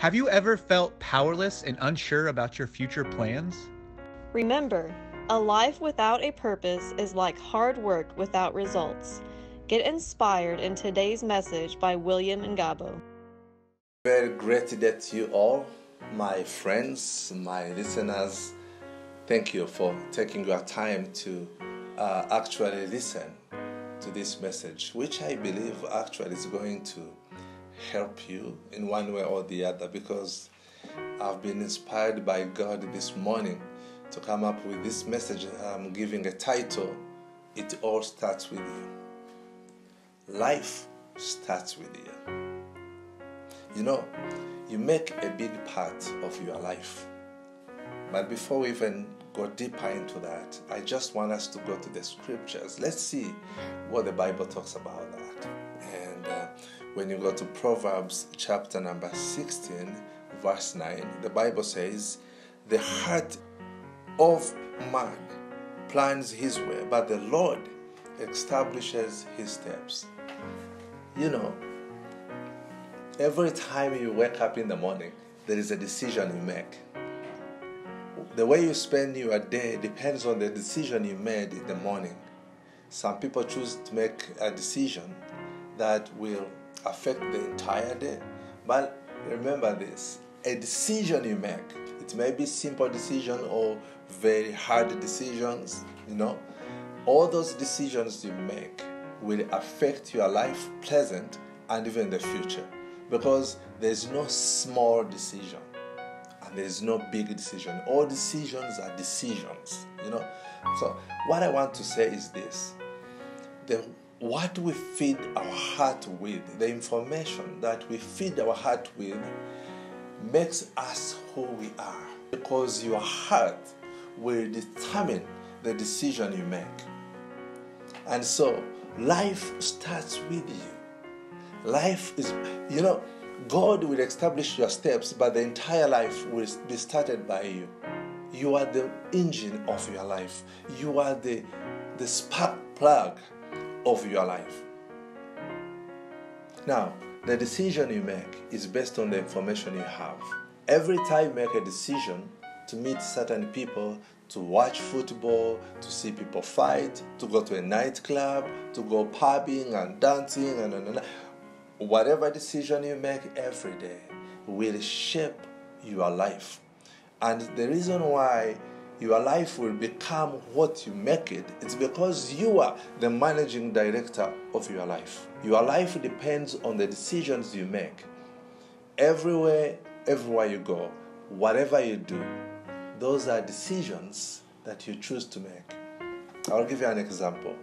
Have you ever felt powerless and unsure about your future plans? Remember, a life without a purpose is like hard work without results. Get inspired in today's message by William Ngabo. Very great day to you all, my friends, my listeners. Thank you for taking your time to uh, actually listen to this message, which I believe actually is going to help you in one way or the other because I've been inspired by God this morning to come up with this message. I'm giving a title It All Starts With You. Life starts with you. You know, you make a big part of your life. But before we even go deeper into that, I just want us to go to the scriptures. Let's see what the Bible talks about that. When you go to Proverbs chapter number 16, verse 9, the Bible says, The heart of man plans his way, but the Lord establishes his steps. You know, every time you wake up in the morning, there is a decision you make. The way you spend your day depends on the decision you made in the morning. Some people choose to make a decision that will affect the entire day. But remember this a decision you make, it may be simple decision or very hard decisions, you know, all those decisions you make will affect your life, present, and even the future. Because there's no small decision and there's no big decision. All decisions are decisions, you know. So, what I want to say is this the what we feed our heart with, the information that we feed our heart with, makes us who we are. Because your heart will determine the decision you make. And so, life starts with you. Life is, you know, God will establish your steps, but the entire life will be started by you. You are the engine of your life. You are the, the spark plug of your life. Now, the decision you make is based on the information you have. Every time you make a decision to meet certain people, to watch football, to see people fight, to go to a nightclub, to go pubbing and dancing, and, and, and whatever decision you make every day will shape your life. And the reason why your life will become what you make it, it's because you are the managing director of your life. Your life depends on the decisions you make. Everywhere, everywhere you go, whatever you do, those are decisions that you choose to make. I'll give you an example.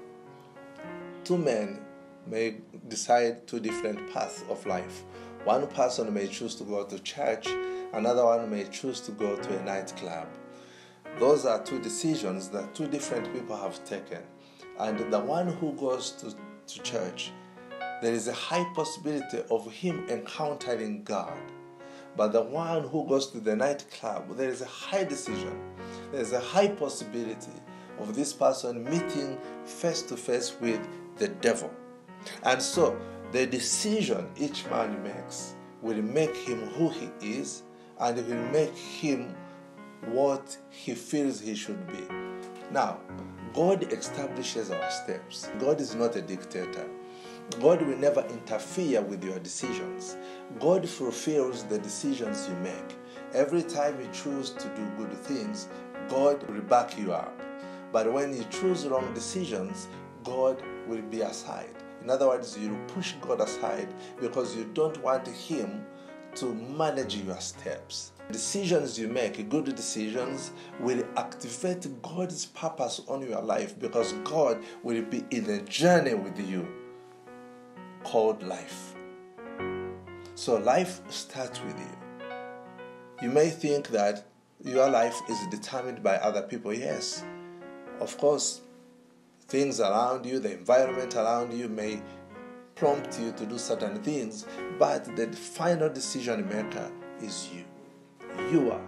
Two men may decide two different paths of life. One person may choose to go to church, another one may choose to go to a nightclub. Those are two decisions that two different people have taken. And the one who goes to, to church, there is a high possibility of him encountering God. But the one who goes to the nightclub, there is a high decision, there is a high possibility of this person meeting face to face with the devil. And so, the decision each man makes will make him who he is and will make him what he feels he should be. Now, God establishes our steps. God is not a dictator. God will never interfere with your decisions. God fulfills the decisions you make. Every time you choose to do good things, God will back you up. But when you choose wrong decisions, God will be aside. In other words, you push God aside because you don't want Him to manage your steps. Decisions you make, good decisions, will activate God's purpose on your life because God will be in a journey with you called life. So, life starts with you. You may think that your life is determined by other people. Yes, of course, things around you, the environment around you may prompt you to do certain things, but the final decision maker is you. You are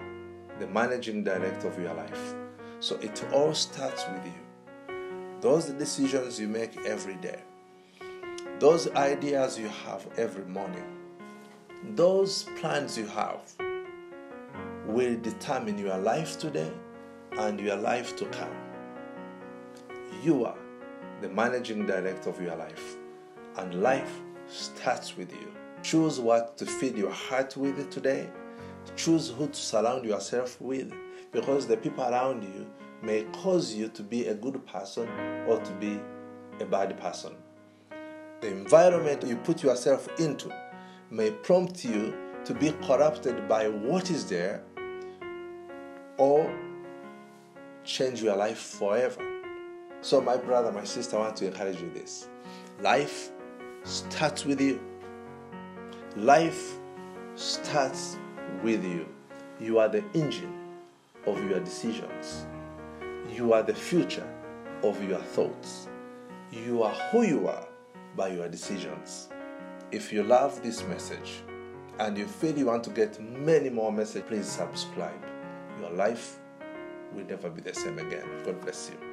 the managing director of your life. So it all starts with you. Those decisions you make every day, those ideas you have every morning, Those plans you have will determine your life today and your life to come. You are the managing director of your life, and life starts with you. Choose what to feed your heart with today. Choose who to surround yourself with because the people around you may cause you to be a good person or to be a bad person. The environment you put yourself into may prompt you to be corrupted by what is there or change your life forever. So, my brother, my sister, I want to encourage you this life starts with you. Life starts with you. You are the engine of your decisions. You are the future of your thoughts. You are who you are by your decisions. If you love this message and you feel you want to get many more messages, please subscribe. Your life will never be the same again. God bless you.